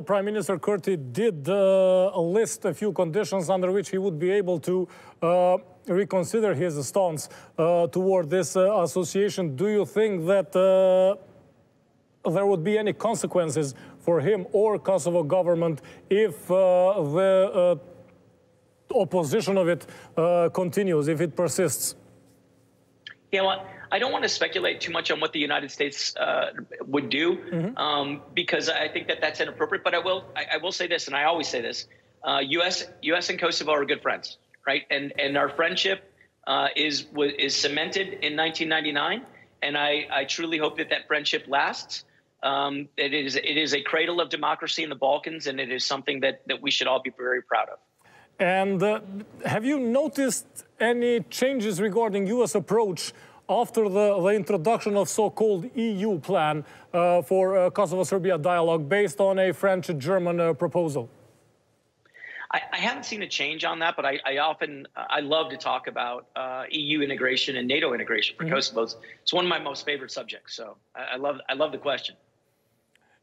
Prime Minister Kurti did uh, list a few conditions under which he would be able to uh, reconsider his stance uh, toward this uh, association. Do you think that uh, there would be any consequences for him or Kosovo government if uh, the opposition of it continues, if it persists? Yeah, well, I don't want to speculate too much on what the United States uh, would do mm-hmm. um, because I think that that's inappropriate. But I will I, I will say this, and I always say this: uh, U.S. U.S. and Kosovo are good friends, right? And and our friendship uh, is is cemented in 1999, and I, I truly hope that that friendship lasts. Um, it is it is a cradle of democracy in the Balkans, and it is something that that we should all be very proud of. And uh, have you noticed any changes regarding U.S. approach after the, the introduction of so-called EU plan uh, for uh, Kosovo-Serbia dialogue based on a French-German uh, proposal? I, I, haven't seen a change on that, but I, I often I love to talk about uh, EU integration and NATO integration for mm -hmm. Kosovo. It's one of my most favorite subjects. So I, I love I love the question.